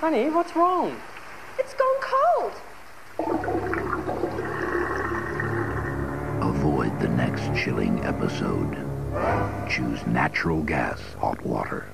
Honey, what's wrong? It's gone cold. Avoid the next chilling episode. Choose natural gas hot water.